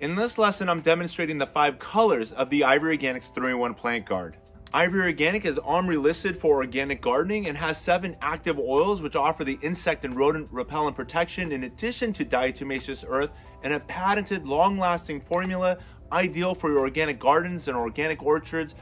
In this lesson, I'm demonstrating the five colors of the IV Organics 3-in-1 Plant Guard. IV Organic is OMRI listed for organic gardening and has seven active oils which offer the insect and rodent repellent protection in addition to diatomaceous earth and a patented long-lasting formula ideal for your organic gardens and organic orchards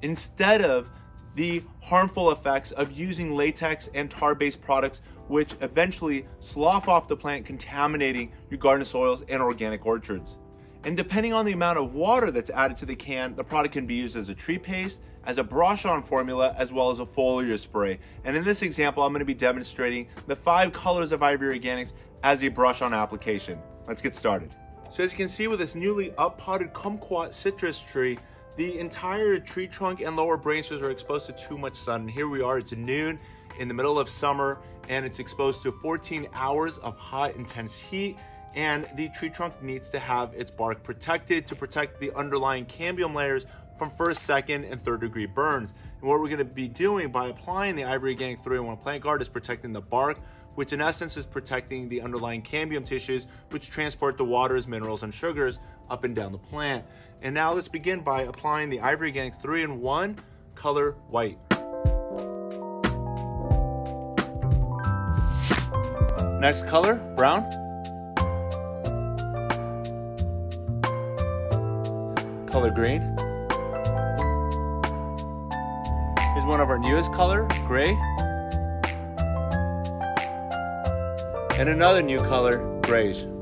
instead of the harmful effects of using latex and tar-based products which eventually slough off the plant contaminating your garden soils and organic orchards. And depending on the amount of water that's added to the can, the product can be used as a tree paste, as a brush-on formula, as well as a foliar spray. And in this example, I'm gonna be demonstrating the five colors of IV Organics as a brush-on application. Let's get started. So as you can see with this newly up-potted kumquat citrus tree, the entire tree trunk and lower branches are exposed to too much sun. And here we are, it's noon in the middle of summer and it's exposed to 14 hours of hot, intense heat. And the tree trunk needs to have its bark protected to protect the underlying cambium layers from first, second, and third degree burns. And what we're gonna be doing by applying the IV Organic 3-in-1 Plant Guard is protecting the bark, which in essence is protecting the underlying cambium tissues, which transport the waters, minerals, and sugars up and down the plant. And now let's begin by applying the IV Organic 3-in-1 color white. Next color, brown. Color green. Here's one of our newest color, gray. And another new color, greige.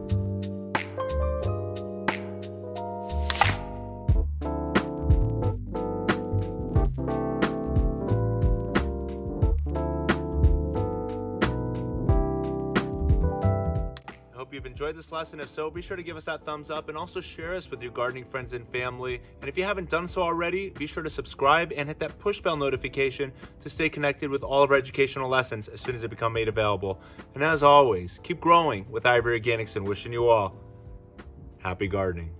Hope you've enjoyed this lesson. If so, be sure to give us that thumbs up and also share us with your gardening friends and family. And if you haven't done so already, be sure to subscribe and hit that push bell notification to stay connected with all of our educational lessons as soon as they become made available. And as always, keep growing with IV Organics and wishing you all happy gardening.